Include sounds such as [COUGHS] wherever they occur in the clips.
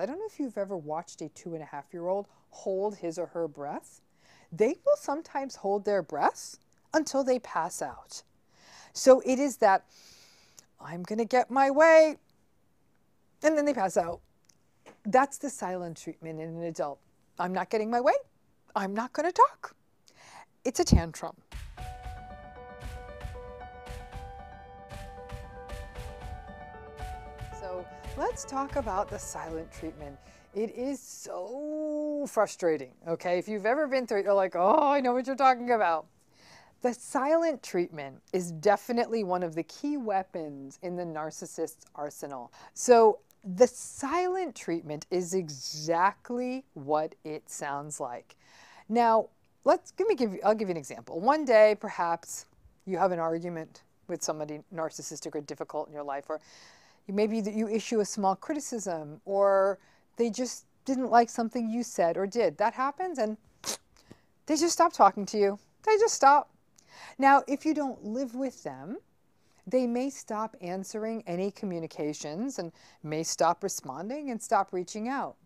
I don't know if you've ever watched a two and a half year old hold his or her breath. They will sometimes hold their breath until they pass out. So it is that I'm going to get my way, and then they pass out. That's the silent treatment in an adult. I'm not getting my way. I'm not going to talk. It's a tantrum. Let's talk about the silent treatment. It is so frustrating, okay? If you've ever been through it, you're like, oh, I know what you're talking about. The silent treatment is definitely one of the key weapons in the narcissist's arsenal. So the silent treatment is exactly what it sounds like. Now, let's give me give you, I'll give you an example. One day, perhaps you have an argument with somebody narcissistic or difficult in your life, or maybe that you issue a small criticism, or they just didn't like something you said or did. That happens, and they just stop talking to you. They just stop. Now, if you don't live with them, they may stop answering any communications and may stop responding and stop reaching out.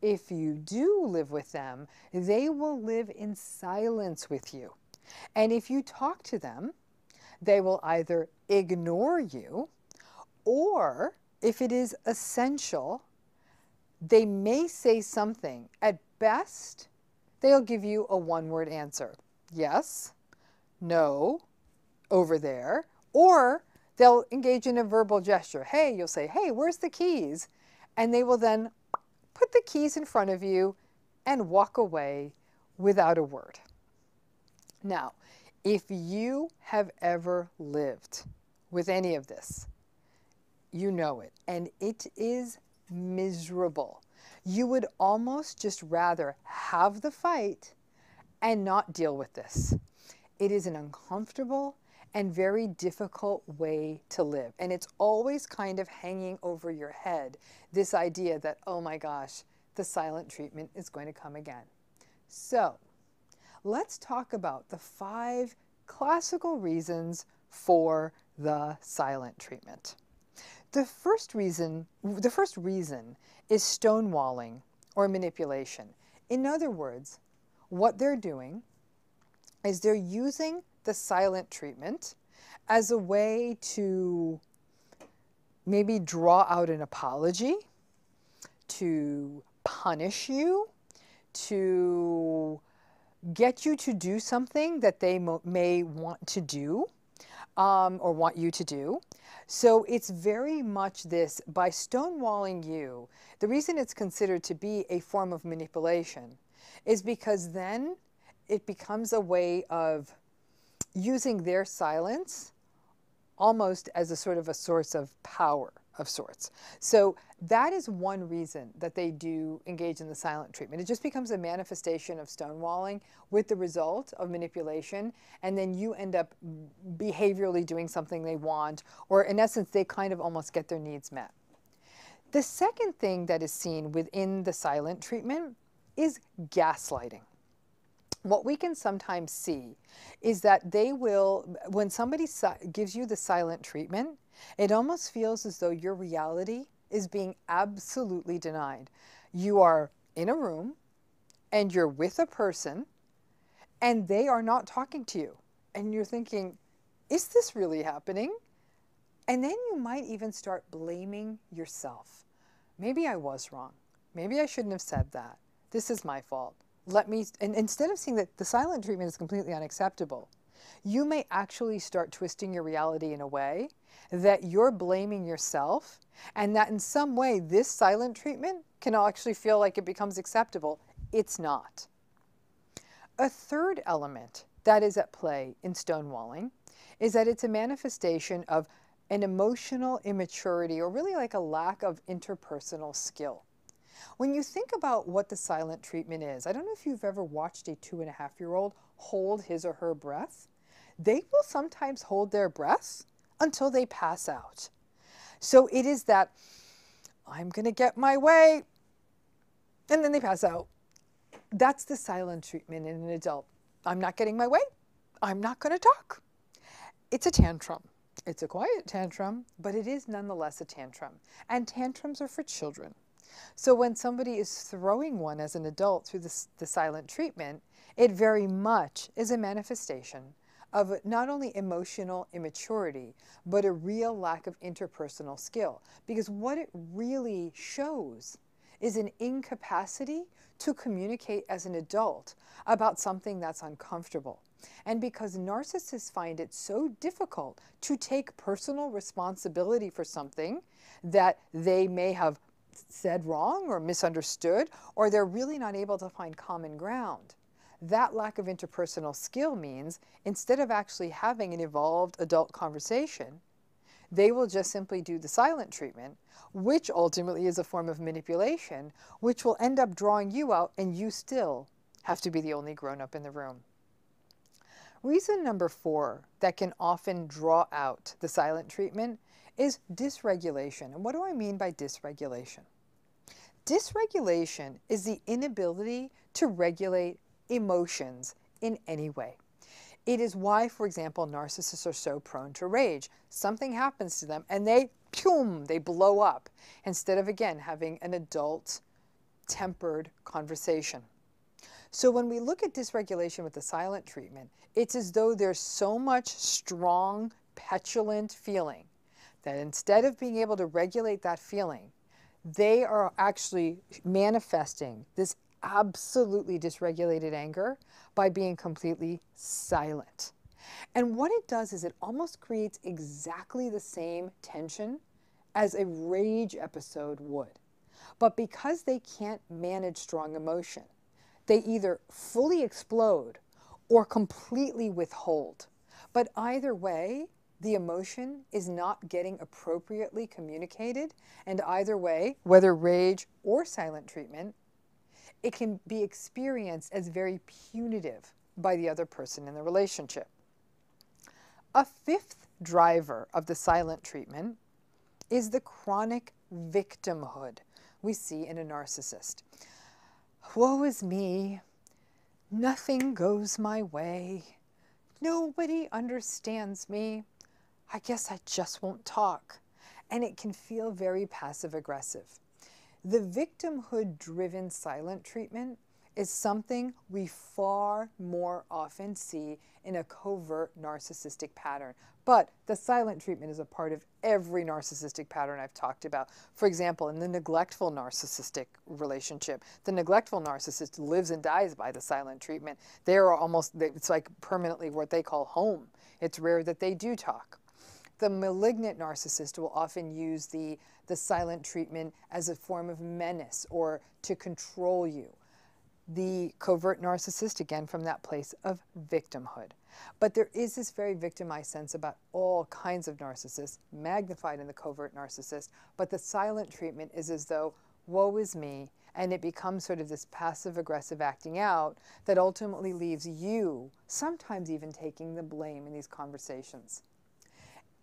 If you do live with them, they will live in silence with you. And if you talk to them, they will either ignore you or, if it is essential, they may say something. At best, they'll give you a one word answer yes, no, over there, or they'll engage in a verbal gesture. Hey, you'll say, hey, where's the keys? And they will then put the keys in front of you and walk away without a word. Now, if you have ever lived with any of this, you know it, and it is miserable. You would almost just rather have the fight and not deal with this. It is an uncomfortable and very difficult way to live. And it's always kind of hanging over your head this idea that, oh my gosh, the silent treatment is going to come again. So let's talk about the five classical reasons for the silent treatment. The first reason, the first reason is stonewalling or manipulation. In other words, what they're doing is they're using the silent treatment as a way to maybe draw out an apology, to punish you, to get you to do something that they may want to do um, or want you to do. So it's very much this by stonewalling you, the reason it's considered to be a form of manipulation is because then it becomes a way of using their silence almost as a sort of a source of power of sorts. So that is one reason that they do engage in the silent treatment. It just becomes a manifestation of stonewalling with the result of manipulation, and then you end up behaviorally doing something they want, or in essence, they kind of almost get their needs met. The second thing that is seen within the silent treatment is gaslighting what we can sometimes see is that they will, when somebody gives you the silent treatment, it almost feels as though your reality is being absolutely denied. You are in a room and you're with a person and they are not talking to you. And you're thinking, is this really happening? And then you might even start blaming yourself. Maybe I was wrong. Maybe I shouldn't have said that. This is my fault let me, and instead of seeing that the silent treatment is completely unacceptable, you may actually start twisting your reality in a way that you're blaming yourself and that in some way this silent treatment can actually feel like it becomes acceptable. It's not. A third element that is at play in stonewalling is that it's a manifestation of an emotional immaturity or really like a lack of interpersonal skill. When you think about what the silent treatment is, I don't know if you've ever watched a two and a half year old hold his or her breath. They will sometimes hold their breath until they pass out. So it is that I'm going to get my way, and then they pass out. That's the silent treatment in an adult. I'm not getting my way. I'm not going to talk. It's a tantrum. It's a quiet tantrum, but it is nonetheless a tantrum. And tantrums are for children. So when somebody is throwing one as an adult through the, the silent treatment, it very much is a manifestation of not only emotional immaturity, but a real lack of interpersonal skill. Because what it really shows is an incapacity to communicate as an adult about something that's uncomfortable. And because narcissists find it so difficult to take personal responsibility for something that they may have said wrong or misunderstood, or they're really not able to find common ground. That lack of interpersonal skill means instead of actually having an evolved adult conversation, they will just simply do the silent treatment, which ultimately is a form of manipulation, which will end up drawing you out and you still have to be the only grown up in the room. Reason number four that can often draw out the silent treatment is dysregulation. And what do I mean by dysregulation? Dysregulation is the inability to regulate emotions in any way. It is why, for example, narcissists are so prone to rage. Something happens to them and they, boom, they blow up instead of, again, having an adult, tempered conversation. So when we look at dysregulation with the silent treatment, it's as though there's so much strong, petulant feeling that instead of being able to regulate that feeling, they are actually manifesting this absolutely dysregulated anger by being completely silent. And what it does is it almost creates exactly the same tension as a rage episode would. But because they can't manage strong emotion, they either fully explode or completely withhold. But either way, the emotion is not getting appropriately communicated, and either way, whether rage or silent treatment, it can be experienced as very punitive by the other person in the relationship. A fifth driver of the silent treatment is the chronic victimhood we see in a narcissist. Woe is me. Nothing goes my way. Nobody understands me. I guess I just won't talk. And it can feel very passive aggressive. The victimhood driven silent treatment is something we far more often see in a covert narcissistic pattern. But the silent treatment is a part of every narcissistic pattern I've talked about. For example, in the neglectful narcissistic relationship, the neglectful narcissist lives and dies by the silent treatment. They are almost, it's like permanently what they call home. It's rare that they do talk. The malignant narcissist will often use the, the silent treatment as a form of menace or to control you. The covert narcissist, again, from that place of victimhood. But there is this very victimized sense about all kinds of narcissists, magnified in the covert narcissist. But the silent treatment is as though, woe is me, and it becomes sort of this passive aggressive acting out that ultimately leaves you sometimes even taking the blame in these conversations.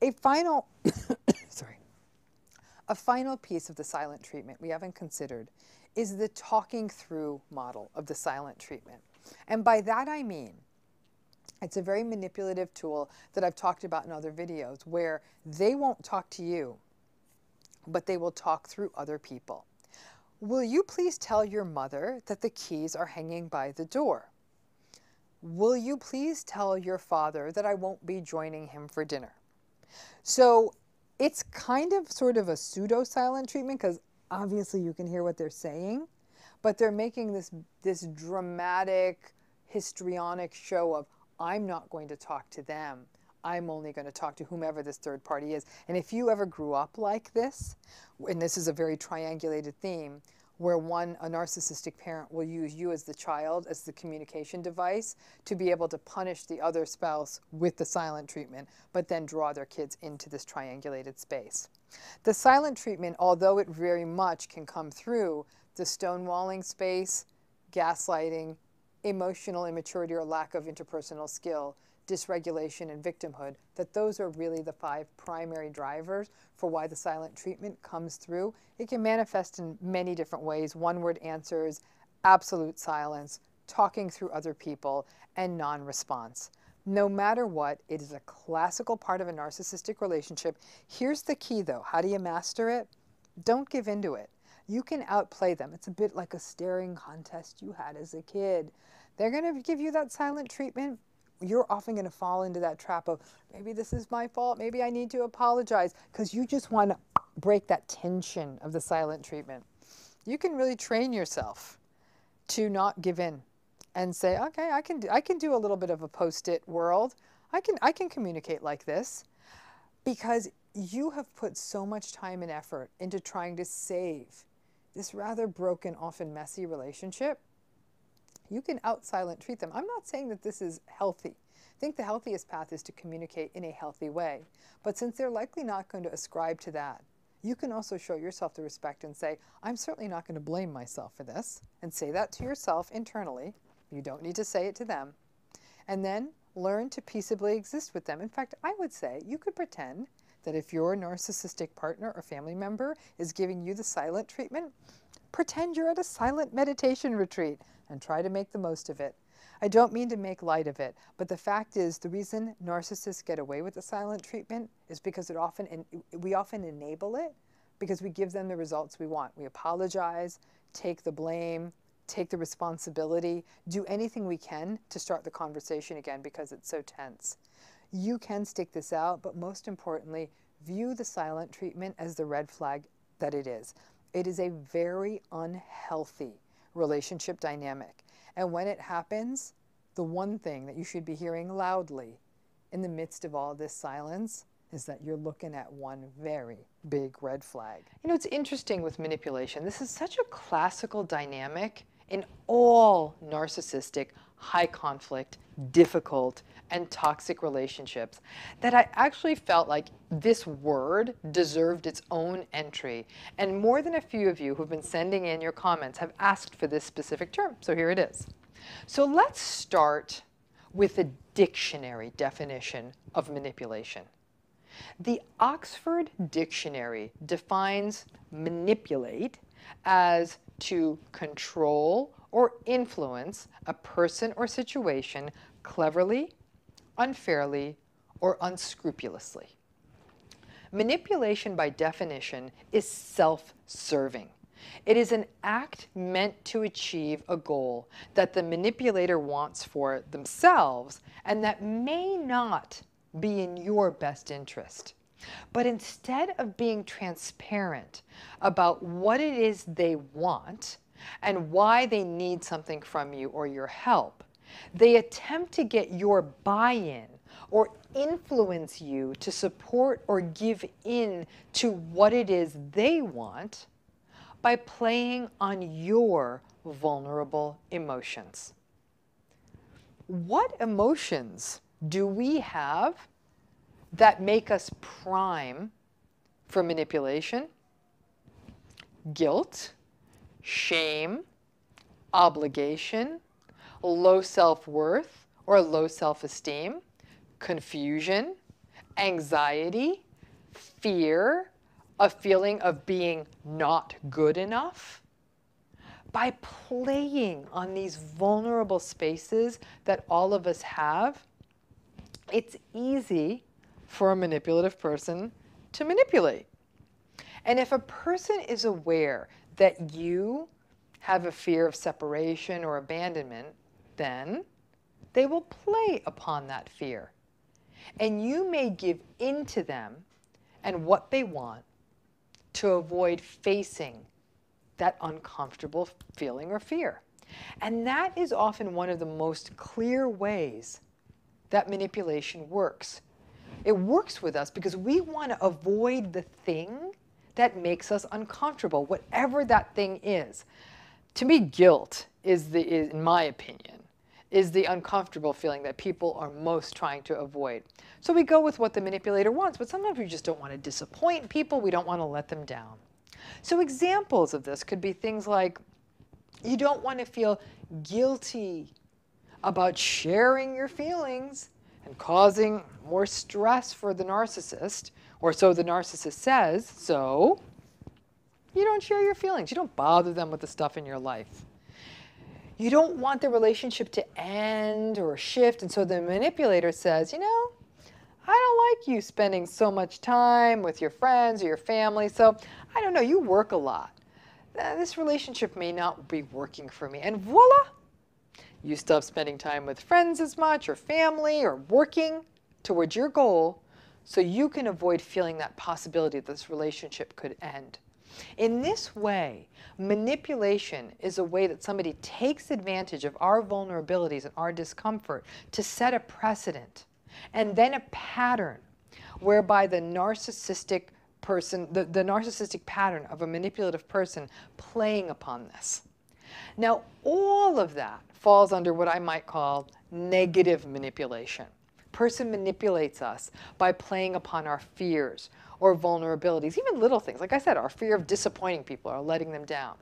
A final, [COUGHS] sorry, a final piece of the silent treatment we haven't considered is the talking through model of the silent treatment. And by that I mean, it's a very manipulative tool that I've talked about in other videos where they won't talk to you, but they will talk through other people. Will you please tell your mother that the keys are hanging by the door? Will you please tell your father that I won't be joining him for dinner? So it's kind of sort of a pseudo silent treatment because obviously you can hear what they're saying, but they're making this this dramatic histrionic show of I'm not going to talk to them. I'm only going to talk to whomever this third party is. And if you ever grew up like this, and this is a very triangulated theme, where one, a narcissistic parent, will use you as the child, as the communication device, to be able to punish the other spouse with the silent treatment, but then draw their kids into this triangulated space. The silent treatment, although it very much can come through the stonewalling space, gaslighting, emotional immaturity or lack of interpersonal skill, dysregulation, and victimhood, that those are really the five primary drivers for why the silent treatment comes through. It can manifest in many different ways one word answers, absolute silence, talking through other people, and non response. No matter what, it is a classical part of a narcissistic relationship. Here's the key though how do you master it? Don't give into it. You can outplay them. It's a bit like a staring contest you had as a kid. They're going to give you that silent treatment. You're often going to fall into that trap of maybe this is my fault, maybe I need to apologize because you just want to break that tension of the silent treatment. You can really train yourself to not give in and say, okay, I can do, I can do a little bit of a post-it world. I can I can communicate like this because you have put so much time and effort into trying to save this rather broken, often messy relationship. You can out silent treat them. I'm not saying that this is healthy. I think the healthiest path is to communicate in a healthy way. But since they're likely not going to ascribe to that, you can also show yourself the respect and say, I'm certainly not going to blame myself for this, and say that to yourself internally. You don't need to say it to them. And then learn to peaceably exist with them. In fact, I would say you could pretend that if your narcissistic partner or family member is giving you the silent treatment, pretend you're at a silent meditation retreat and try to make the most of it. I don't mean to make light of it, but the fact is the reason narcissists get away with the silent treatment is because it often we often enable it because we give them the results we want. We apologize, take the blame, take the responsibility, do anything we can to start the conversation again because it's so tense. You can stick this out, but most importantly, view the silent treatment as the red flag that it is. It is a very unhealthy relationship dynamic. And when it happens, the one thing that you should be hearing loudly in the midst of all this silence is that you're looking at one very big red flag. You know, it's interesting with manipulation. This is such a classical dynamic in all narcissistic, high conflict, difficult, and toxic relationships that I actually felt like this word deserved its own entry. And more than a few of you who've been sending in your comments have asked for this specific term. So here it is. So let's start with a dictionary definition of manipulation. The Oxford Dictionary defines manipulate as to control or influence a person or situation cleverly, unfairly, or unscrupulously. Manipulation, by definition, is self-serving. It is an act meant to achieve a goal that the manipulator wants for themselves and that may not be in your best interest. But instead of being transparent about what it is they want and why they need something from you or your help, they attempt to get your buy-in or influence you to support or give in to what it is they want by playing on your vulnerable emotions. What emotions do we have that make us prime for manipulation? Guilt, shame, obligation, low self-worth or low self-esteem, confusion, anxiety, fear, a feeling of being not good enough. By playing on these vulnerable spaces that all of us have, it's easy for a manipulative person to manipulate. And if a person is aware that you have a fear of separation or abandonment, then they will play upon that fear. And you may give in to them and what they want to avoid facing that uncomfortable feeling or fear. And that is often one of the most clear ways that manipulation works. It works with us because we want to avoid the thing that makes us uncomfortable, whatever that thing is. To me, guilt is the, is, in my opinion, is the uncomfortable feeling that people are most trying to avoid. So we go with what the manipulator wants, but sometimes we just don't want to disappoint people. We don't want to let them down. So examples of this could be things like you don't want to feel guilty about sharing your feelings and causing more stress for the narcissist, or so the narcissist says, so you don't share your feelings. You don't bother them with the stuff in your life. You don't want the relationship to end or shift, and so the manipulator says, you know, I don't like you spending so much time with your friends or your family, so I don't know, you work a lot. eh, this relationship may not be working for me. And voila, you stop spending time with friends as much or family or working towards your goal so you can avoid feeling that possibility that this relationship could end. In this way, manipulation is a way that somebody takes advantage of our vulnerabilities and our discomfort to set a precedent and then a pattern whereby the narcissistic person, the, the narcissistic pattern of a manipulative person playing upon this. Now, all of that falls under what I might call negative manipulation. Person manipulates us by playing upon our fears or vulnerabilities, even little things. Like I said, our fear of disappointing people or letting them down.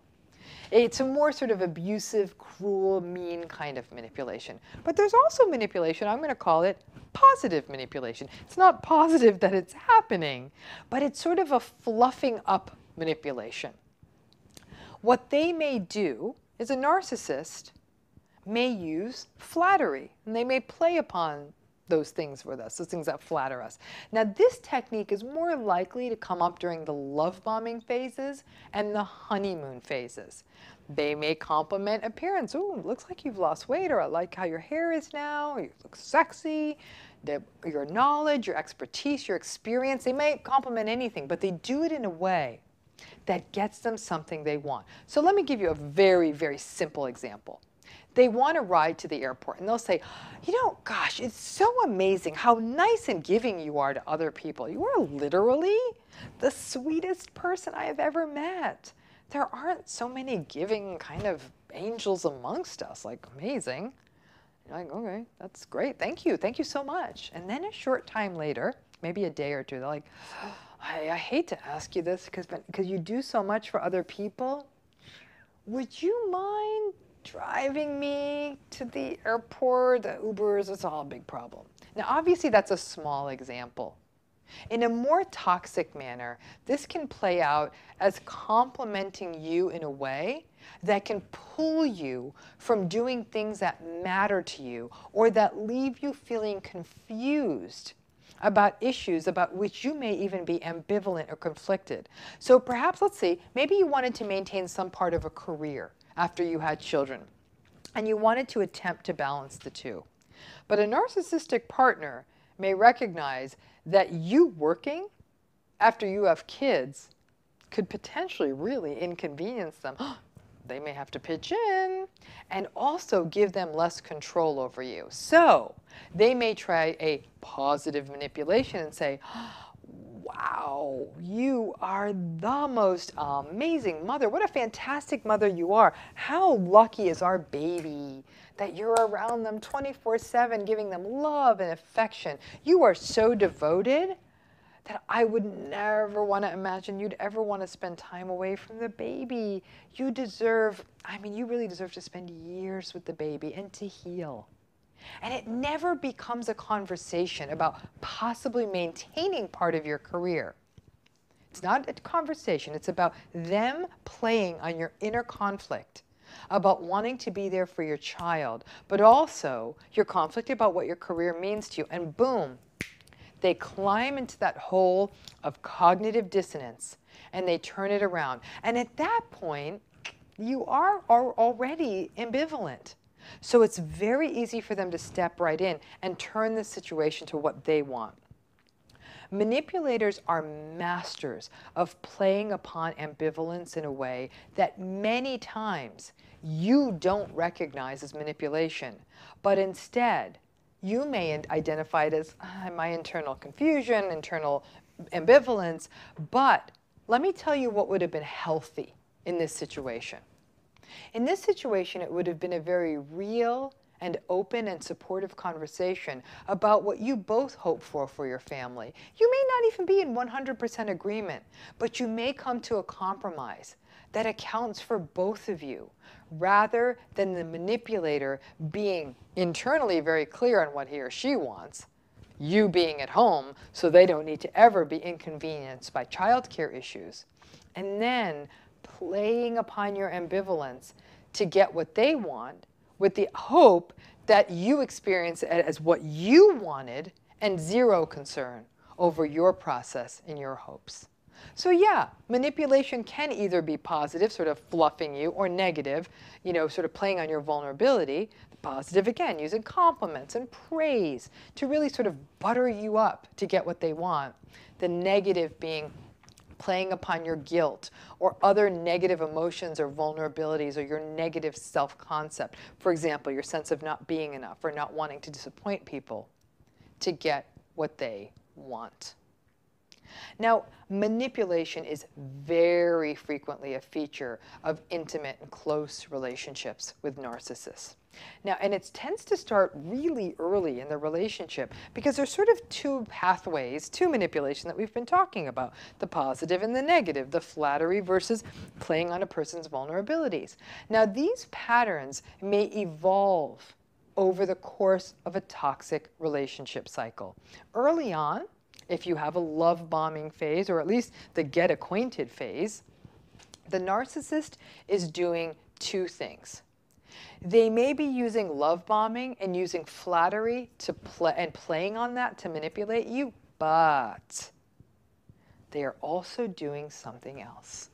It's a more sort of abusive, cruel, mean kind of manipulation. But there's also manipulation, I'm going to call it positive manipulation. It's not positive that it's happening, but it's sort of a fluffing up manipulation. What they may do is a narcissist may use flattery, and they may play upon those things with us, those things that flatter us. Now, this technique is more likely to come up during the love bombing phases and the honeymoon phases. They may compliment appearance. Oh, looks like you've lost weight, or I like how your hair is now, you look sexy. The, your knowledge, your expertise, your experience, they may compliment anything, but they do it in a way that gets them something they want. So let me give you a very, very simple example they want to ride to the airport and they'll say, you know, gosh, it's so amazing how nice and giving you are to other people. You are literally the sweetest person I have ever met. There aren't so many giving kind of angels amongst us, like amazing. You're like, okay, that's great. Thank you. Thank you so much. And then a short time later, maybe a day or two, they're like, I, I hate to ask you this because because you do so much for other people. Would you mind driving me to the airport, the Ubers, it's all a big problem. Now, obviously, that's a small example. In a more toxic manner, this can play out as complimenting you in a way that can pull you from doing things that matter to you or that leave you feeling confused about issues about which you may even be ambivalent or conflicted. So perhaps, let's see, maybe you wanted to maintain some part of a career after you had children. And you wanted to attempt to balance the two. But a narcissistic partner may recognize that you working after you have kids could potentially really inconvenience them. [GASPS] they may have to pitch in and also give them less control over you. So they may try a positive manipulation and say, wow, you are the most amazing mother. What a fantastic mother you are. How lucky is our baby that you're around them 24 7, giving them love and affection. You are so devoted that I would never want to imagine you'd ever want to spend time away from the baby. You deserve, I mean, you really deserve to spend years with the baby and to heal. And it never becomes a conversation about possibly maintaining part of your career. It's not a conversation, it's about them playing on your inner conflict about wanting to be there for your child, but also your conflict about what your career means to you. And boom, they climb into that hole of cognitive dissonance and they turn it around. And at that point, you are, are already ambivalent. So it's very easy for them to step right in and turn the situation to what they want. Manipulators are masters of playing upon ambivalence in a way that many times you don't recognize as manipulation, but instead you may identify it as ah, my internal confusion, internal ambivalence, but let me tell you what would have been healthy in this situation. In this situation, it would have been a very real and open and supportive conversation about what you both hope for for your family. You may not even be in 100% agreement, but you may come to a compromise that accounts for both of you rather than the manipulator being internally very clear on what he or she wants, you being at home so they don't need to ever be inconvenienced by childcare issues, and then playing upon your ambivalence to get what they want with the hope that you experience it as what you wanted and zero concern over your process and your hopes. So yeah, manipulation can either be positive, sort of fluffing you, or negative, you know, sort of playing on your vulnerability. The positive, again, using compliments and praise to really sort of butter you up to get what they want. The negative being playing upon your guilt or other negative emotions or vulnerabilities or your negative self-concept. For example, your sense of not being enough or not wanting to disappoint people to get what they want. Now, manipulation is very frequently a feature of intimate and close relationships with narcissists. Now, and it tends to start really early in the relationship because there's sort of two pathways to manipulation that we've been talking about the positive and the negative, the flattery versus playing on a person's vulnerabilities. Now, these patterns may evolve over the course of a toxic relationship cycle. Early on, if you have a love bombing phase, or at least the get acquainted phase, the narcissist is doing two things. They may be using love bombing and using flattery to play and playing on that to manipulate you, but they are also doing something else.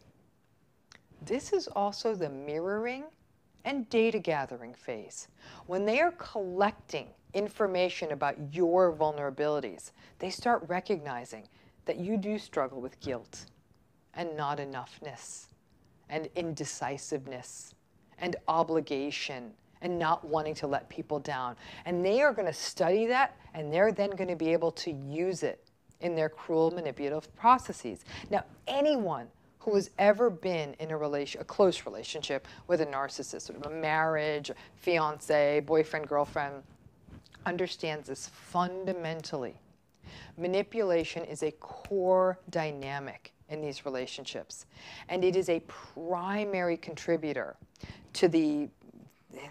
This is also the mirroring and data gathering phase. When they are collecting information about your vulnerabilities, they start recognizing that you do struggle with guilt and not enoughness and indecisiveness and obligation and not wanting to let people down. And they are going to study that and they're then going to be able to use it in their cruel manipulative processes. Now, anyone who has ever been in a relation, a close relationship with a narcissist, sort of a marriage, fiance, boyfriend, girlfriend, understands this fundamentally. Manipulation is a core dynamic in these relationships, and it is a primary contributor to the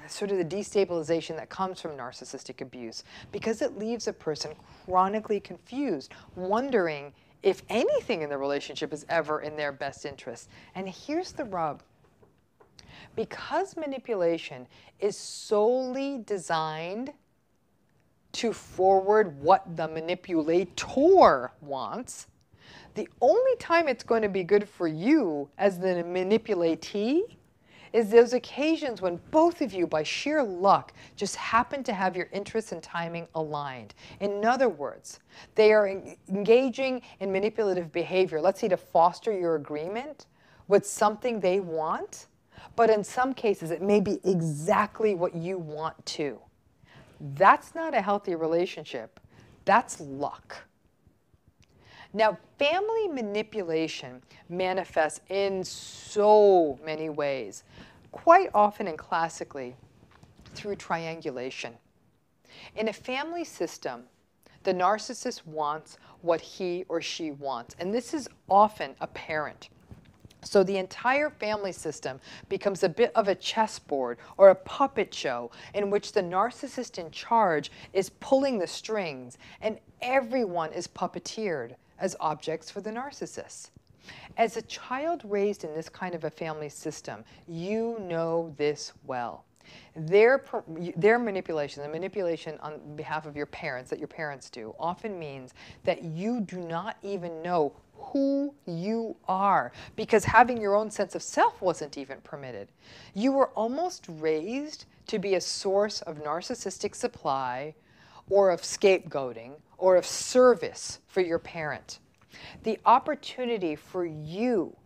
sort of the destabilization that comes from narcissistic abuse because it leaves a person chronically confused, wondering if anything in the relationship is ever in their best interest. And here's the rub. Because manipulation is solely designed to forward what the manipulator wants, the only time it's going to be good for you as the manipulatee is those occasions when both of you, by sheer luck, just happen to have your interests and timing aligned. In other words, they are engaging in manipulative behavior, let's say to foster your agreement with something they want, but in some cases it may be exactly what you want to. That's not a healthy relationship. That's luck. Now, family manipulation manifests in so many ways, quite often and classically through triangulation. In a family system, the narcissist wants what he or she wants, and this is often apparent. So the entire family system becomes a bit of a chessboard or a puppet show in which the narcissist in charge is pulling the strings and everyone is puppeteered as objects for the narcissist. As a child raised in this kind of a family system, you know this well. Their, their manipulation, the manipulation on behalf of your parents that your parents do, often means that you do not even know who you are because having your own sense of self wasn't even permitted. You were almost raised to be a source of narcissistic supply or of scapegoating or of service for your parent. The opportunity for you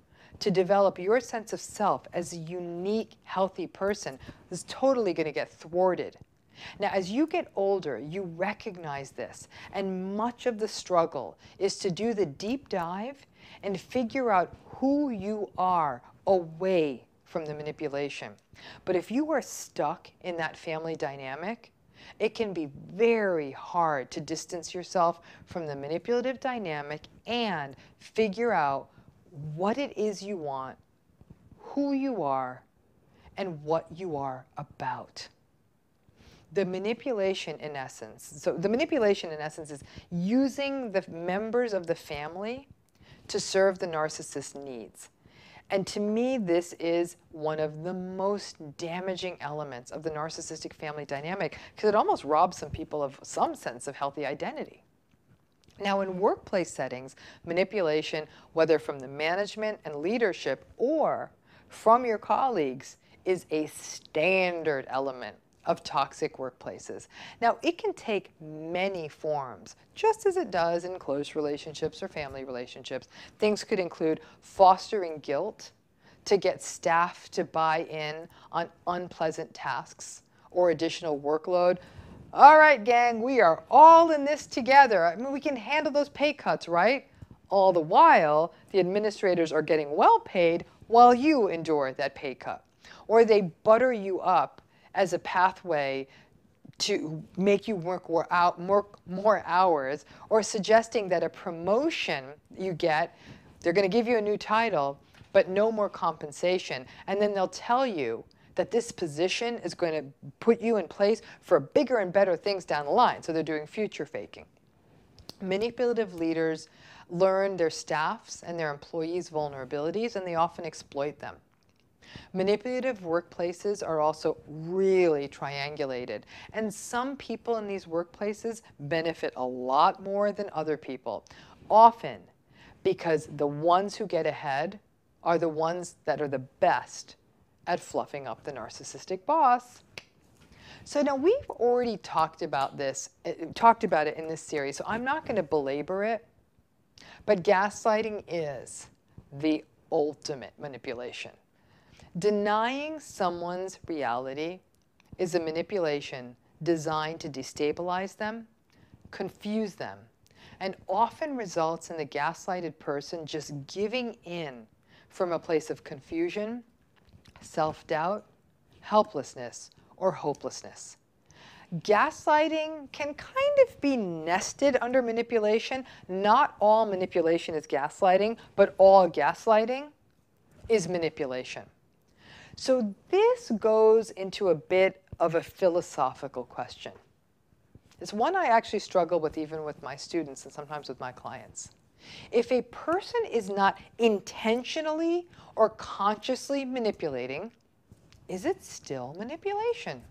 to develop your sense of self as a unique, healthy person is totally going to get thwarted now, as you get older, you recognize this, and much of the struggle is to do the deep dive and figure out who you are away from the manipulation. But if you are stuck in that family dynamic, it can be very hard to distance yourself from the manipulative dynamic and figure out what it is you want, who you are, and what you are about the manipulation in essence, so the manipulation in essence is using the members of the family to serve the narcissist's needs. And to me, this is one of the most damaging elements of the narcissistic family dynamic because it almost robs some people of some sense of healthy identity. Now, in workplace settings, manipulation, whether from the management and leadership or from your colleagues, is a standard element of toxic workplaces. Now, it can take many forms, just as it does in close relationships or family relationships. Things could include fostering guilt to get staff to buy in on unpleasant tasks or additional workload. All right, gang, we are all in this together. I mean, we can handle those pay cuts, right? All the while, the administrators are getting well paid while you endure that pay cut. Or they butter you up as a pathway to make you work more, out, more, more hours or suggesting that a promotion you get, they're going to give you a new title, but no more compensation. And then they'll tell you that this position is going to put you in place for bigger and better things down the line. So they're doing future faking. Manipulative leaders learn their staff's and their employees' vulnerabilities, and they often exploit them. Manipulative workplaces are also really triangulated, and some people in these workplaces benefit a lot more than other people, often because the ones who get ahead are the ones that are the best at fluffing up the narcissistic boss. So now we've already talked about this, uh, talked about it in this series, so I'm not going to belabor it, but gaslighting is the ultimate manipulation. Denying someone's reality is a manipulation designed to destabilize them, confuse them, and often results in the gaslighted person just giving in from a place of confusion, self-doubt, helplessness, or hopelessness. Gaslighting can kind of be nested under manipulation. Not all manipulation is gaslighting, but all gaslighting is manipulation. So this goes into a bit of a philosophical question. It's one I actually struggle with even with my students and sometimes with my clients. If a person is not intentionally or consciously manipulating, is it still manipulation?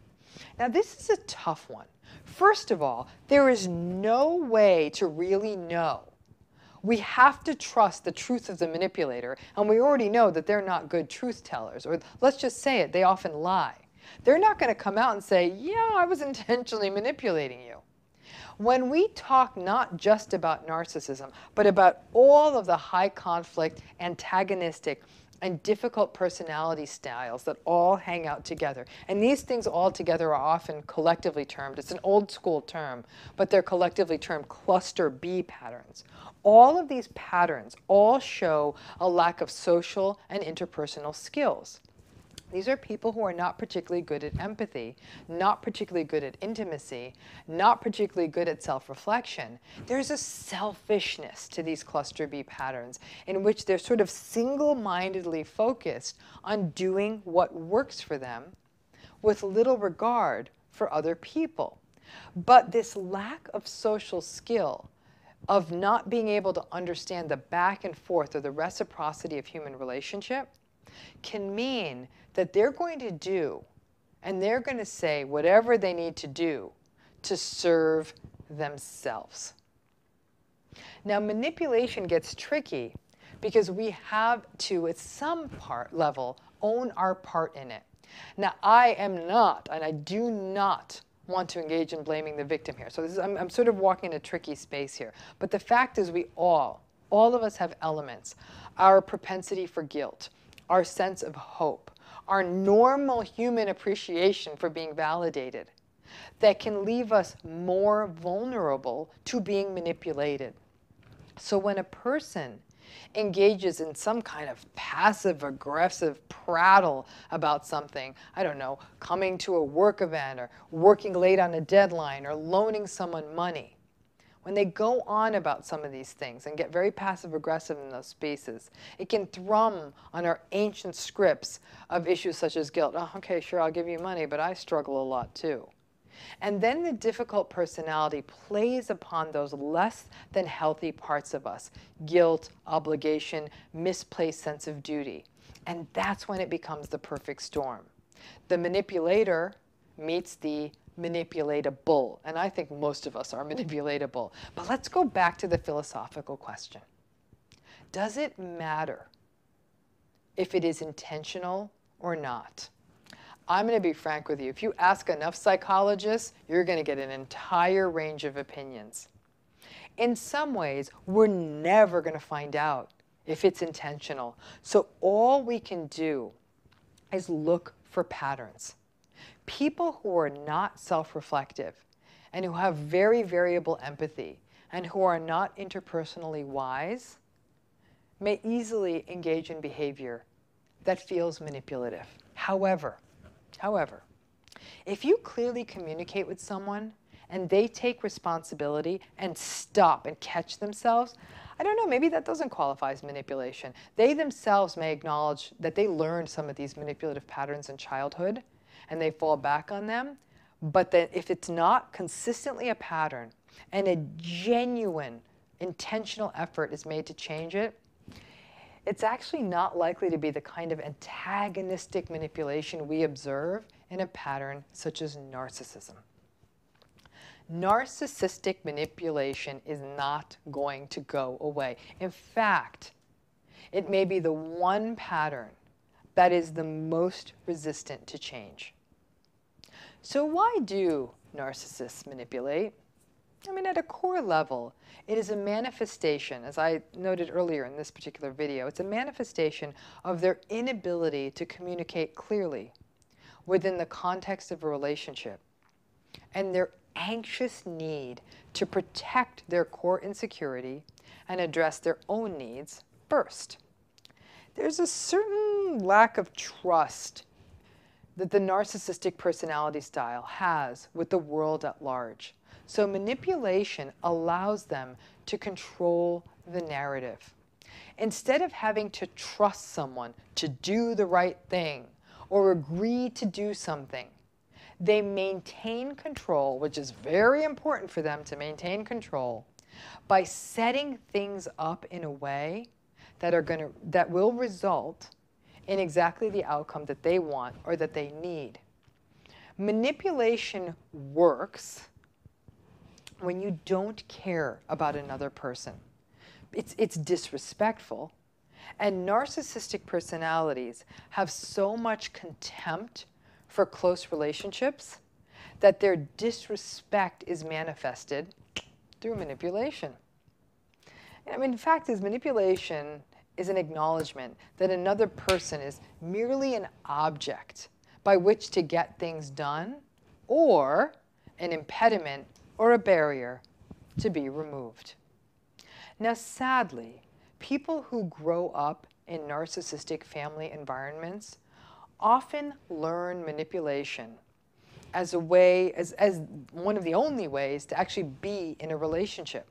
Now, this is a tough one. First of all, there is no way to really know we have to trust the truth of the manipulator, and we already know that they're not good truth tellers, or let's just say it, they often lie. They're not going to come out and say, yeah, I was [LAUGHS] intentionally manipulating you. When we talk not just about narcissism, but about all of the high conflict, antagonistic, and difficult personality styles that all hang out together. And these things all together are often collectively termed, it's an old school term, but they're collectively termed cluster B patterns. All of these patterns all show a lack of social and interpersonal skills. These are people who are not particularly good at empathy, not particularly good at intimacy, not particularly good at self-reflection. There's a selfishness to these cluster B patterns in which they're sort of single-mindedly focused on doing what works for them with little regard for other people. But this lack of social skill of not being able to understand the back and forth or the reciprocity of human relationship can mean that they're going to do and they're going to say whatever they need to do to serve themselves. Now, manipulation gets tricky because we have to, at some part level, own our part in it. Now, I am not, and I do not want to engage in blaming the victim here. So is, I'm, I'm sort of walking in a tricky space here. But the fact is we all, all of us have elements. Our propensity for guilt, our sense of hope, our normal human appreciation for being validated that can leave us more vulnerable to being manipulated. So when a person engages in some kind of passive aggressive prattle about something, I don't know, coming to a work event or working late on a deadline or loaning someone money, when they go on about some of these things and get very passive aggressive in those spaces, it can thrum on our ancient scripts of issues such as guilt. Oh, okay, sure, I'll give you money, but I struggle a lot too. And then the difficult personality plays upon those less than healthy parts of us guilt, obligation, misplaced sense of duty. And that's when it becomes the perfect storm. The manipulator meets the manipulatable. And I think most of us are [LAUGHS] manipulatable. But let's go back to the philosophical question Does it matter if it is intentional or not? I'm going to be frank with you. If you ask enough psychologists, you're going to get an entire range of opinions. In some ways, we're never going to find out if it's intentional. So all we can do is look for patterns. People who are not self-reflective and who have very variable empathy and who are not interpersonally wise may easily engage in behavior that feels manipulative. However, however, if you clearly communicate with someone and they take responsibility and stop and catch themselves, I don't know, maybe that doesn't qualify as manipulation. They themselves may acknowledge that they learned some of these manipulative patterns in childhood and they fall back on them. But if it's not consistently a pattern and a genuine intentional effort is made to change it, it's actually not likely to be the kind of antagonistic manipulation we observe in a pattern such as narcissism. Narcissistic manipulation is not going to go away. In fact, it may be the one pattern that is the most resistant to change. So why do narcissists manipulate? I mean, at a core level, it is a manifestation, as I noted earlier in this particular video, it's a manifestation of their inability to communicate clearly within the context of a relationship and their anxious need to protect their core insecurity and address their own needs first. There's a certain lack of trust that the narcissistic personality style has with the world at large. So manipulation allows them to control the narrative. Instead of having to trust someone to do the right thing or agree to do something, they maintain control, which is very important for them to maintain control, by setting things up in a way that are going to that will result in exactly the outcome that they want or that they need. Manipulation works when you don't care about another person. It's, it's disrespectful. And narcissistic personalities have so much contempt for close relationships that their disrespect is manifested through manipulation. I mean, in fact, is manipulation is an acknowledgement that another person is merely an object by which to get things done or an impediment or a barrier to be removed. Now, sadly, people who grow up in narcissistic family environments often learn manipulation as a way, as, as one of the only ways to actually be in a relationship.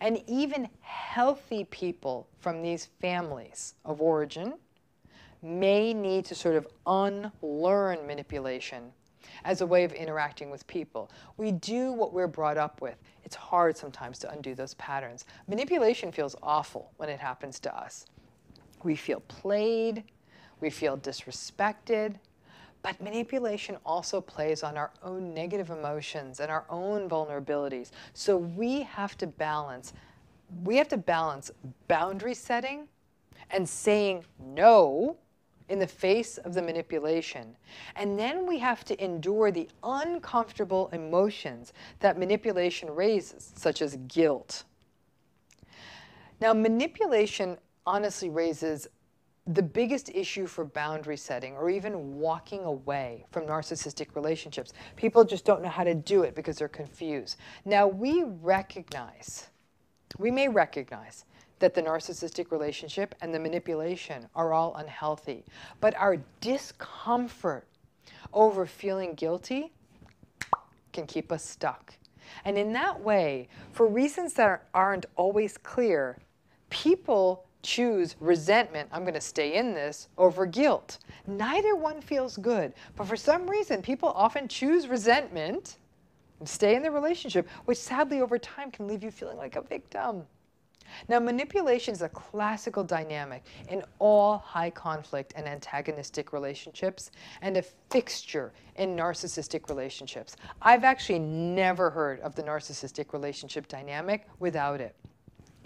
And even healthy people from these families of origin may need to sort of unlearn manipulation as a way of interacting with people. We do what we're brought up with. It's hard sometimes to undo those patterns. Manipulation feels awful when it happens to us. We feel played, we feel disrespected. But manipulation also plays on our own negative emotions and our own vulnerabilities. So we have to balance, we have to balance boundary setting and saying no in the face of the manipulation. And then we have to endure the uncomfortable emotions that manipulation raises, such as guilt. Now, manipulation honestly raises the biggest issue for boundary setting or even walking away from narcissistic relationships. People just don't know how to do it because they're confused. Now, we recognize, we may recognize that the narcissistic relationship and the manipulation are all unhealthy, but our discomfort over feeling guilty can keep us stuck. And in that way, for reasons that aren't always clear, people choose resentment, I'm going to stay in this, over guilt. Neither one feels good. But for some reason, people often choose resentment and stay in the relationship, which sadly over time can leave you feeling like a victim. Now, manipulation is a classical dynamic in all high conflict and antagonistic relationships and a fixture in narcissistic relationships. I've actually never heard of the narcissistic relationship dynamic without it.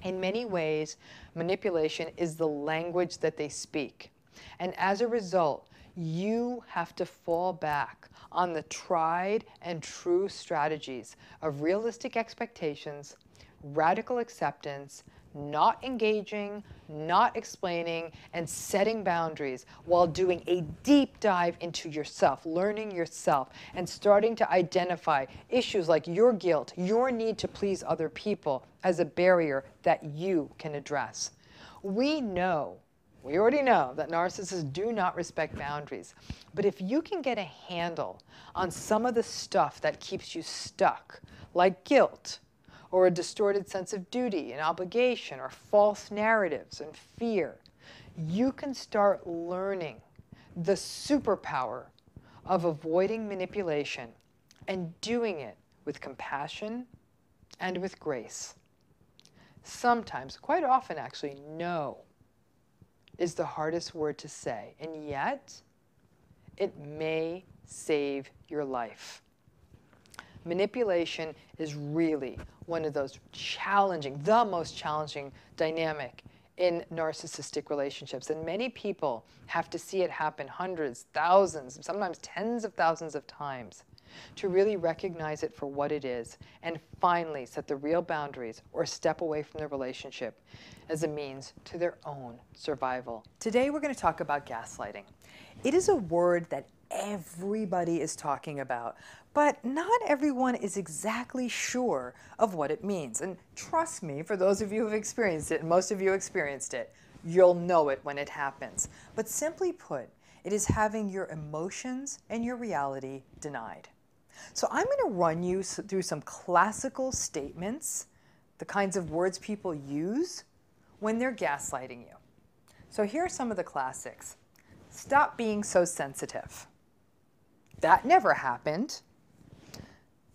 In many ways, manipulation is the language that they speak. And as a result, you have to fall back on the tried and true strategies of realistic expectations, radical acceptance, not engaging, not explaining, and setting boundaries while doing a deep dive into yourself, learning yourself, and starting to identify issues like your guilt, your need to please other people as a barrier that you can address. We know, we already know that narcissists do not respect boundaries. But if you can get a handle on some of the stuff that keeps you stuck, like guilt, or a distorted sense of duty and obligation or false narratives and fear, you can start learning the superpower of avoiding manipulation and doing it with compassion and with grace. Sometimes, quite often actually, no is the hardest word to say, and yet it may save your life. Manipulation is really one of those challenging, the most challenging dynamic in narcissistic relationships. And many people have to see it happen hundreds, thousands, sometimes tens of thousands of times to really recognize it for what it is and finally set the real boundaries or step away from the relationship as a means to their own survival. Today we're going to talk about gaslighting. It is a word that everybody is talking about, but not everyone is exactly sure of what it means. And trust me, for those of you who have experienced it, and most of you experienced it, you'll know it when it happens. But simply put, it is having your emotions and your reality denied. So I'm going to run you through some classical statements, the kinds of words people use when they're gaslighting you. So here are some of the classics. Stop being so sensitive. That never happened.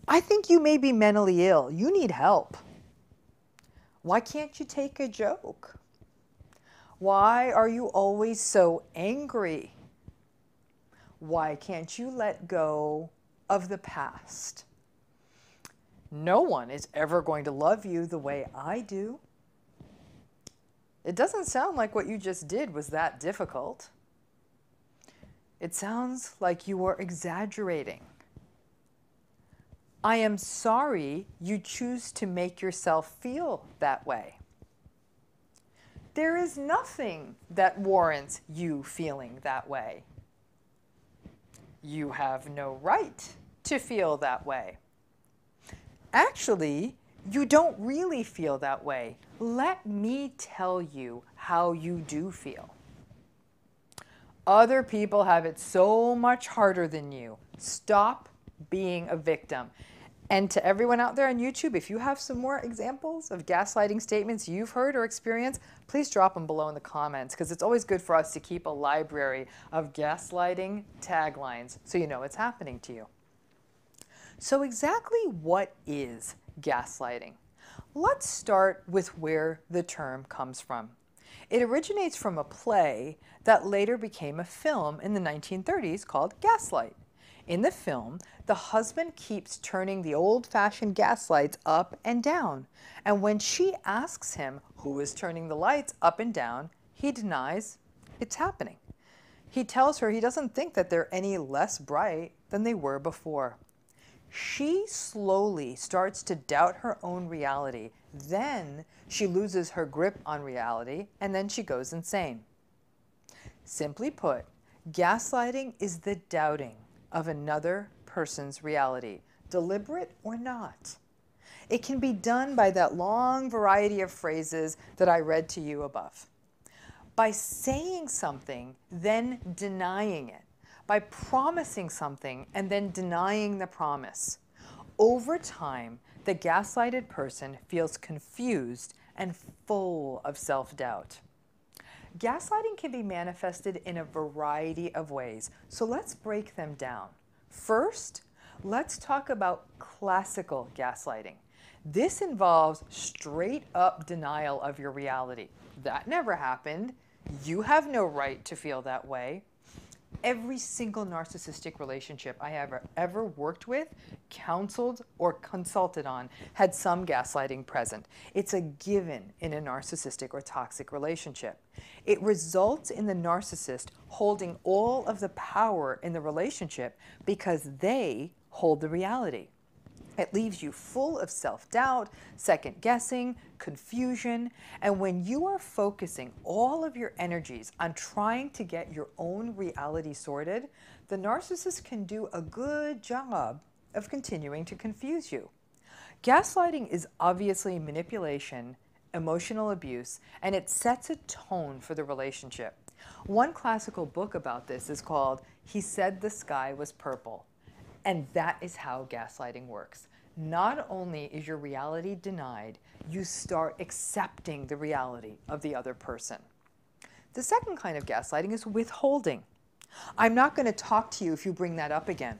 I think you may be mentally ill. You need help. Why can't you take a joke? Why are you always so angry? Why can't you let go of the past? No one is ever going to love you the way I do. It doesn't sound like what you just did was that difficult. It sounds like you are exaggerating. I am sorry you choose to make yourself feel that way. There is nothing that warrants you feeling that way. You have no right to feel that way. Actually, you don't really feel that way. Let me tell you how you do feel. Other people have it so much harder than you. Stop being a victim. And to everyone out there on YouTube, if you have some more examples of gaslighting statements you've heard or experienced, please drop them below in the comments because it's always good for us to keep a library of gaslighting taglines so you know it's happening to you. So exactly what is gaslighting? Let's start with where the term comes from. It originates from a play that later became a film in the 1930s called Gaslight. In the film, the husband keeps turning the old-fashioned gas lights up and down. And when she asks him who is turning the lights up and down, he denies it's happening. He tells her he doesn't think that they're any less bright than they were before. She slowly starts to doubt her own reality then she loses her grip on reality and then she goes insane. Simply put, gaslighting is the doubting of another person's reality, deliberate or not. It can be done by that long variety of phrases that I read to you above. By saying something, then denying it. By promising something and then denying the promise. Over time, the gaslighted person feels confused and full of self-doubt. Gaslighting can be manifested in a variety of ways, so let's break them down. First, let's talk about classical gaslighting. This involves straight up denial of your reality. That never happened. You have no right to feel that way. Every single narcissistic relationship I have ever worked with, counseled, or consulted on had some gaslighting present. It's a given in a narcissistic or toxic relationship. It results in the narcissist holding all of the power in the relationship because they hold the reality. It leaves you full of self doubt, second guessing, confusion. And when you are focusing all of your energies on trying to get your own reality sorted, the narcissist can do a good job of continuing to confuse you. Gaslighting is obviously manipulation, emotional abuse, and it sets a tone for the relationship. One classical book about this is called He Said the Sky Was Purple. And that is how gaslighting works. Not only is your reality denied, you start accepting the reality of the other person. The second kind of gaslighting is withholding. I'm not going to talk to you if you bring that up again.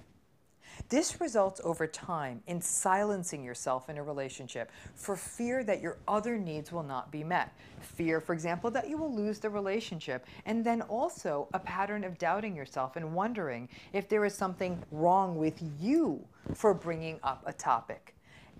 This results over time in silencing yourself in a relationship for fear that your other needs will not be met. Fear, for example, that you will lose the relationship, and then also a pattern of doubting yourself and wondering if there is something wrong with you for bringing up a topic.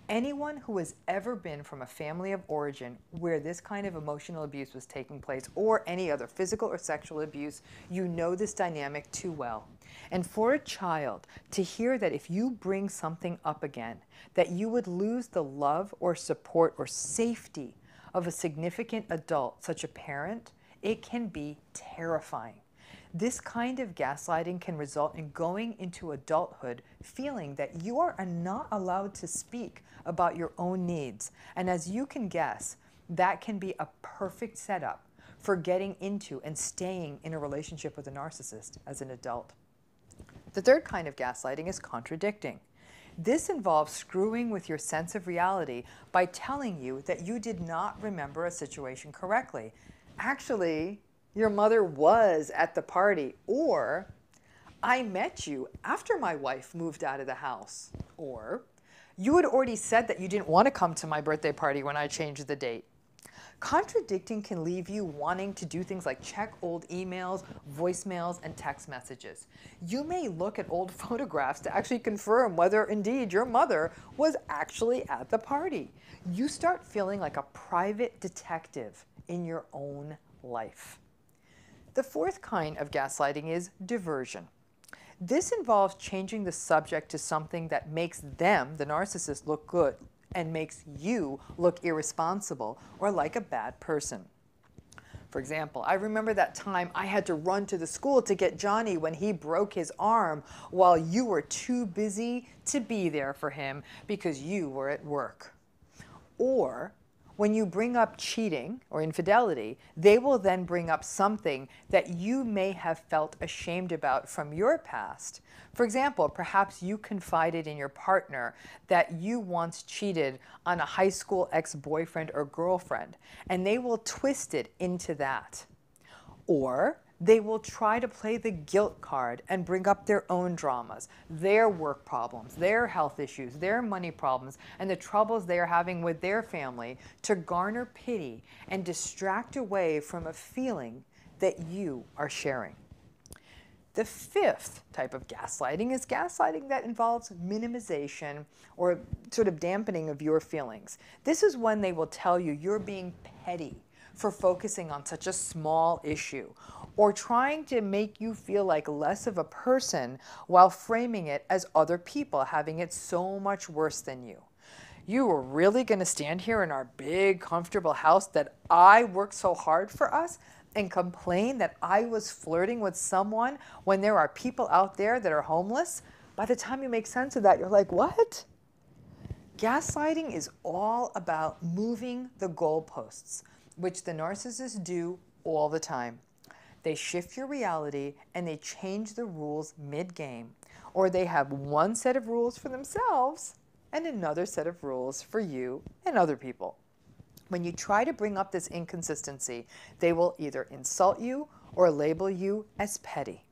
Anyone who has ever been from a family of origin where this kind of emotional abuse was taking place, or any other physical or sexual abuse, you know this dynamic too well. And for a child to hear that if you bring something up again, that you would lose the love or support or safety of a significant adult, such a parent, it can be terrifying. This kind of gaslighting can result in going into adulthood feeling that you are not allowed to speak about your own needs. And as you can guess, that can be a perfect setup for getting into and staying in a relationship with a narcissist as an adult. The third kind of gaslighting is contradicting. This involves screwing with your sense of reality by telling you that you did not remember a situation correctly. Actually, your mother was at the party, or I met you after my wife moved out of the house, or you had already said that you didn't want to come to my birthday party when I changed the date. Contradicting can leave you wanting to do things like check old emails, voicemails, and text messages. You may look at old [LAUGHS] photographs to actually confirm whether indeed your mother was actually at the party. You start feeling like a private detective in your own life. The fourth kind of gaslighting is diversion. This involves changing the subject to something that makes them, the narcissist, look good and makes you look irresponsible or like a bad person. For example, I remember that time I had to run to the school to get Johnny when he broke his arm while you were too busy to be there for him because you were at work. Or when you bring up cheating or infidelity, they will then bring up something that you may have felt ashamed about from your past. For example, perhaps you confided in your partner that you once cheated on a high school ex boyfriend or girlfriend, and they will twist it into that. Or they will try to play the guilt card and bring up their own dramas, their work problems, their health issues, their money problems, and the troubles they are having with their family to garner pity and distract away from a feeling that you are sharing. The fifth type of gaslighting is gaslighting that involves minimization or sort of dampening of your feelings. This is when they will tell you you're being petty for focusing on such a small issue or trying to make you feel like less of a person while framing it as other people having it so much worse than you. You are really going to stand here in our big, comfortable house that I worked so hard for us and complain that I was flirting with someone when there are people out there that are homeless? By the time you make sense of that, you're like, what? Gaslighting is all about moving the goalposts, which the narcissists do all the time. They shift your reality and they change the rules mid game. Or they have one set of rules for themselves and another set of rules for you and other people. When you try to bring up this inconsistency, they will either insult you or label you as petty.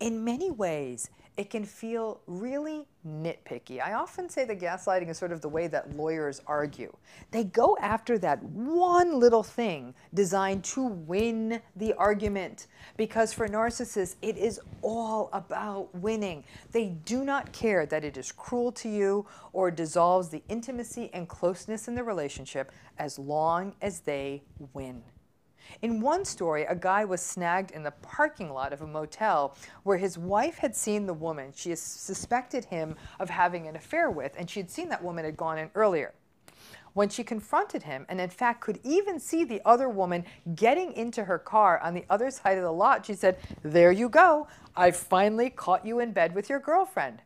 In many ways, it can feel really nitpicky. I often say that gaslighting is sort of the way that lawyers argue. They go after that one little thing designed to win the argument. Because for narcissists, it is all about winning. They do not care that it is cruel to you or dissolves the intimacy and closeness in the relationship as long as they win. In one story, a guy was snagged in the parking lot of a motel where his wife had seen the woman she suspected him of having an affair with, and she had seen that woman had gone in earlier. When she confronted him, and in fact could even see the other woman getting into her car on the other side of the lot, she said, There you go. I finally caught you in bed with your girlfriend.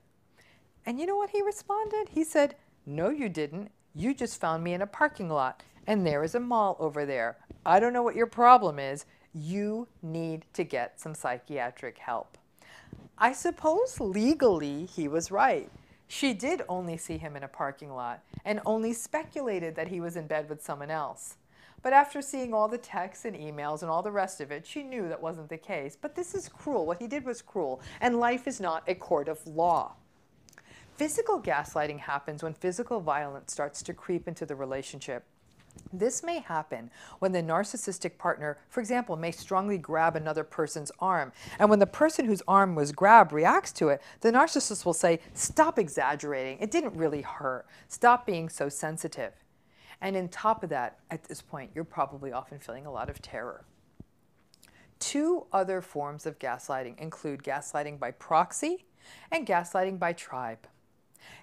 And you know what he responded? He said, No, you didn't. You just found me in a parking lot, and there is a mall over there. I don't know what your problem is. You need to get some psychiatric help. I suppose legally he was right. She did only see him in a parking lot and only speculated that he was in bed with someone else. But after seeing all the texts and emails and all the rest of it, she knew that wasn't the case. But this is cruel. What he did was cruel. And life is not a court of law. Physical gaslighting happens when physical violence starts to creep into the relationship. This may happen when the narcissistic partner, for example, may strongly grab another person's arm. And when the person whose arm was grabbed reacts to it, the narcissist will say, Stop exaggerating. It didn't really hurt. Stop being so sensitive. And in top of that, at this point, you're probably often feeling a lot of terror. Two other forms of gaslighting include gaslighting by proxy and gaslighting by tribe.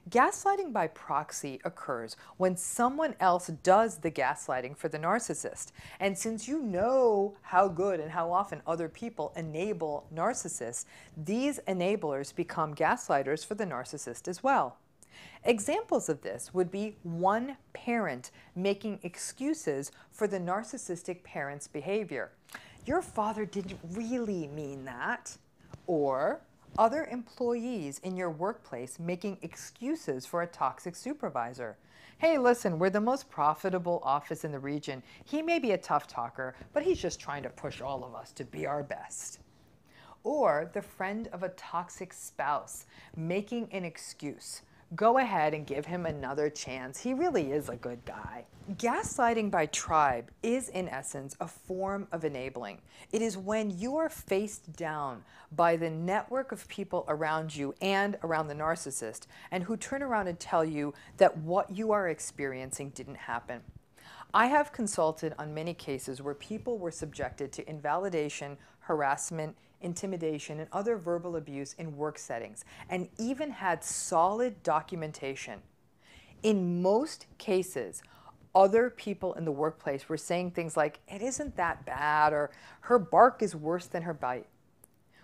Gaslighting by proxy occurs when someone else does the gaslighting for the narcissist. And since you know how good and how often other people enable narcissists, these enablers become gaslighters for the narcissist as well. Examples of this would be one parent making excuses for the narcissistic parent's behavior. Your father didn't really mean that. Or other employees in your workplace making excuses for a toxic supervisor. Hey, listen, we're the most profitable office in the region. He may be a tough talker, but he's just trying to push all of us to be our best. Or the friend of a toxic spouse making an excuse go ahead and give him another chance. He really is a good guy. Gaslighting by tribe is, in essence, a form of enabling. It is when you are faced down by the network of people around you and around the narcissist, and who turn around and tell you that what you are experiencing didn't happen. I have consulted on many cases where people were subjected to invalidation, harassment, intimidation, and other verbal abuse in work settings, and even had solid documentation. In most cases, other people in the workplace were saying things like, it isn't that bad, or her bark is worse than her bite,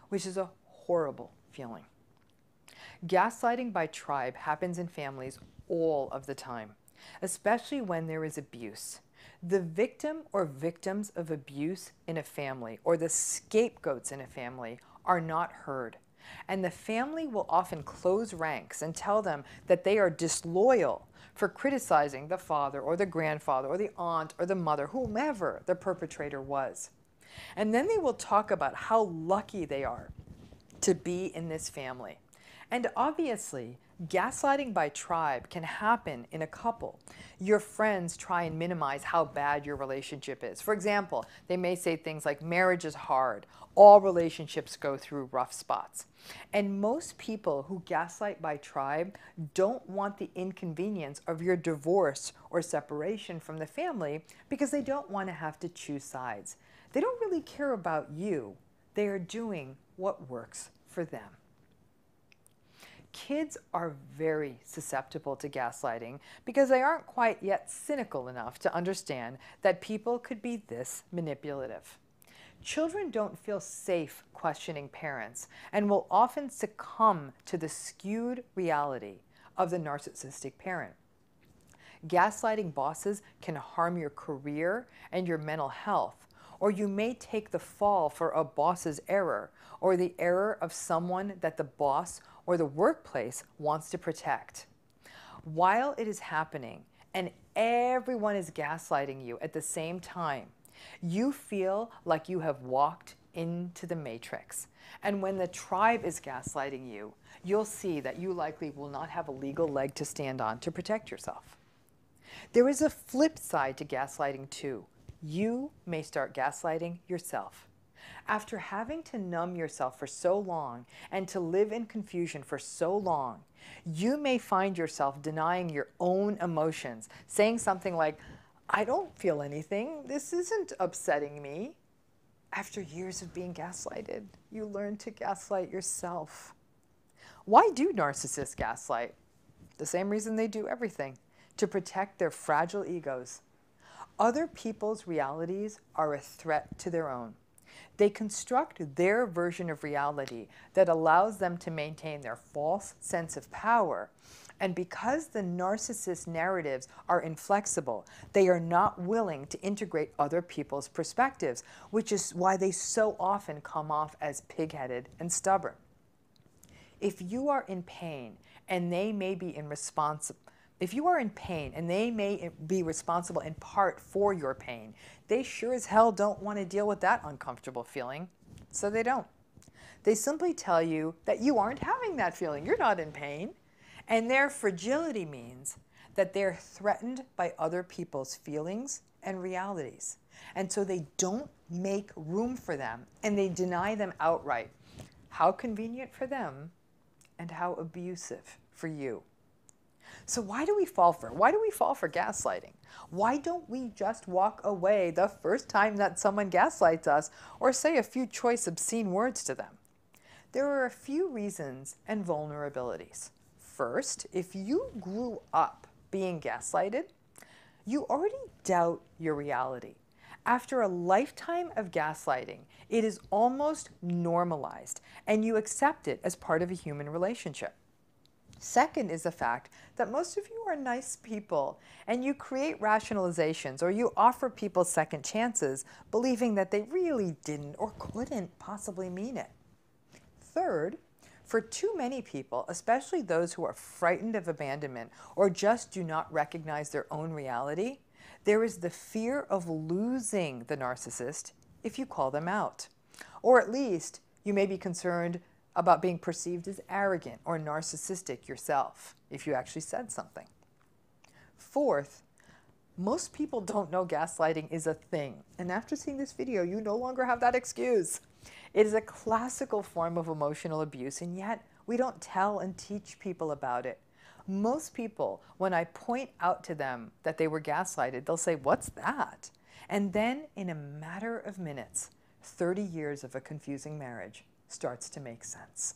which is a horrible feeling. Gaslighting by tribe happens in families all of the time, especially when there is abuse. The victim or victims of abuse in a family or the scapegoats in a family are not heard. And the family will often close ranks and tell them that they are disloyal for criticizing the father or the grandfather or the aunt or the mother, whomever the perpetrator was. And then they will talk about how lucky they are to be in this family. And obviously, gaslighting by tribe can happen in a couple. Your friends try and minimize how bad your relationship is. For example, they may say things like, marriage is hard. All relationships go through rough spots. And most people who gaslight by tribe don't want the inconvenience of your divorce or separation from the family because they don't want to have to choose sides. They don't really care about you. They are doing what works for them. Kids are very susceptible to gaslighting because they aren't quite yet cynical enough to understand that people could be this manipulative. Children don't feel safe questioning parents and will often succumb to the skewed reality of the narcissistic parent. Gaslighting bosses can harm your career and your mental health, or you may take the fall for a boss's error or the error of someone that the boss or the workplace wants to protect. While it is happening and everyone is gaslighting you at the same time, you feel like you have walked into the matrix. And when the tribe is gaslighting you, you'll see that you likely will not have a legal leg to stand on to protect yourself. There is a flip side to gaslighting, too. You may start gaslighting yourself. After having to numb yourself for so long and to live in confusion for so long, you may find yourself denying your own emotions, saying something like, I don't feel anything. This isn't upsetting me. After years of being gaslighted, you learn to gaslight yourself. Why do narcissists gaslight? The same reason they do everything to protect their fragile egos. Other people's realities are a threat to their own. They construct their version of reality that allows them to maintain their false sense of power. And because the narcissist narratives are inflexible, they are not willing to integrate other people's perspectives, which is why they so often come off as pig-headed and stubborn. If you are in pain and they may be in response if you are in pain and they may be responsible in part for your pain, they sure as hell don't want to deal with that uncomfortable feeling, so they don't. They simply tell you that you aren't having that feeling. You're not in pain. And their fragility means that they're threatened by other people's feelings and realities. And so they don't make room for them and they deny them outright. How convenient for them and how abusive for you. So why do we fall for it? Why do we fall for gaslighting? Why don't we just walk away the first time that someone gaslights us or say a few choice obscene words to them? There are a few reasons and vulnerabilities. First, if you grew up being gaslighted, you already doubt your reality. After a lifetime of gaslighting, it is almost normalized and you accept it as part of a human relationship. Second is the fact that most of you are nice people and you create rationalizations or you offer people second chances believing that they really didn't or couldn't possibly mean it. Third, for too many people, especially those who are frightened of abandonment or just do not recognize their own reality, there is the fear of losing the narcissist if you call them out. Or at least you may be concerned about being perceived as arrogant or narcissistic yourself if you actually said something. Fourth, most people don't know gaslighting is a thing. And after seeing this video, you no longer have that excuse. It is a classical form of emotional abuse, and yet we don't tell and teach people about it. Most people, when I point out to them that they were gaslighted, they'll say, What's that? And then, in a matter of minutes, 30 years of a confusing marriage, starts to make sense.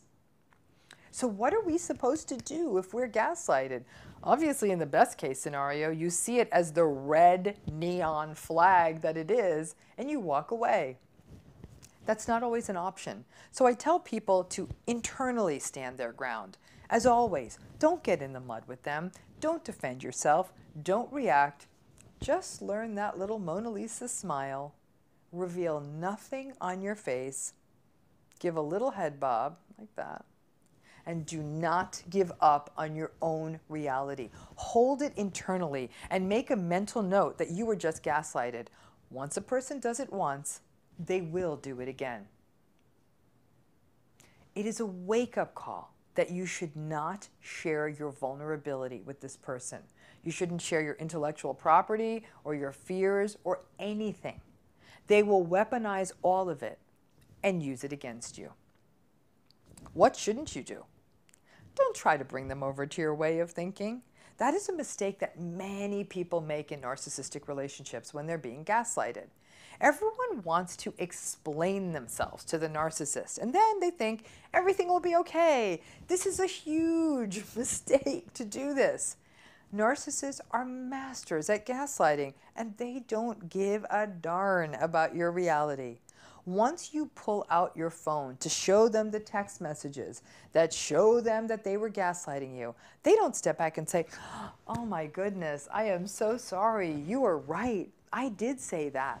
So what are we supposed to do if we're gaslighted? Obviously, in the best case scenario, you see it as the red neon flag that it is, and you walk away. That's not always an option. So I tell people to internally stand their ground. As always, don't get in the mud with them. Don't defend yourself. Don't react. Just learn that little Mona Lisa smile. Reveal nothing on your face Give a little head bob like that. And do not give up on your own reality. Hold it internally and make a mental note that you were just gaslighted. Once a person does it once, they will do it again. It is a wake up call that you should not share your vulnerability with this person. You shouldn't share your intellectual property or your fears or anything. They will weaponize all of it and use it against you. What shouldn't you do? Don't try to bring them over to your way of thinking. That is a mistake that many people make in narcissistic relationships when they're being gaslighted. Everyone wants to explain themselves to the narcissist, and then they think everything will be okay. This is a huge [LAUGHS] mistake to do this. Narcissists are masters at gaslighting, and they don't give a darn about your reality once you pull out your phone to show them the text messages that show them that they were gaslighting you, they don't step back and say, Oh my goodness, I am so sorry. You were right. I did say that.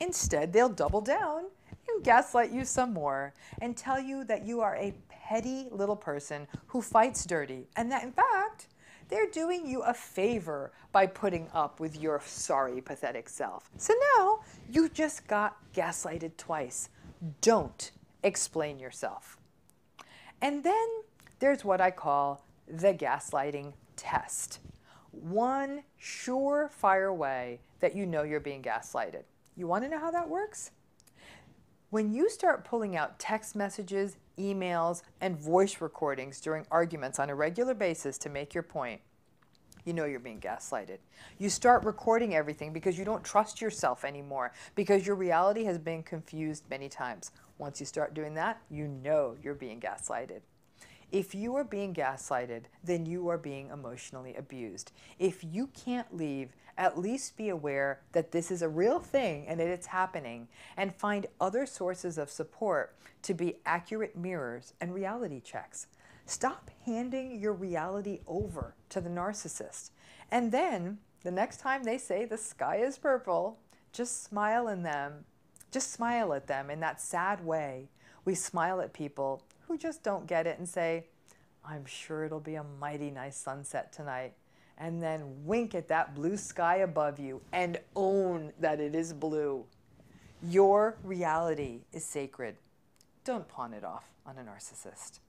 Instead, they'll double down and gaslight you some more and tell you that you are a petty little person who fights dirty and that, in fact, they're doing you a favor by putting up with your sorry, pathetic self. So now you just got gaslighted twice. don't explain yourself. And then there's what I call the gaslighting test. One surefire way that you know you're being gaslighted. You want to know how that works? When you start pulling out text messages, emails, and voice recordings during arguments on a regular basis to make your point, you know you're being gaslighted. You start recording everything because you don't trust yourself anymore, because your reality has been confused many times. Once you start doing that, you know you're being gaslighted. If you are being gaslighted, then you are being emotionally abused. If you can't leave, at least be aware that this is a real thing and that it's happening, and find other sources of support to be accurate mirrors and reality checks. Stop handing your reality over to the narcissist. And then the next time they say the sky is purple, just smile in them. Just smile at them in that sad way. We smile at people who just don't get it and say, I'm sure it'll be a mighty nice sunset tonight. And then wink at that blue sky above you and own that it is blue. Your reality is sacred. Don't pawn it off on a narcissist.